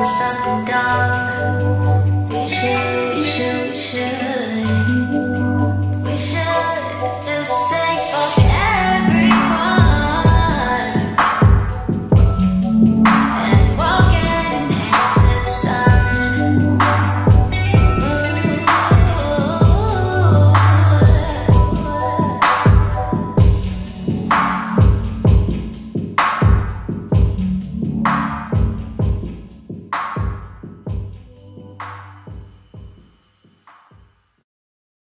up 得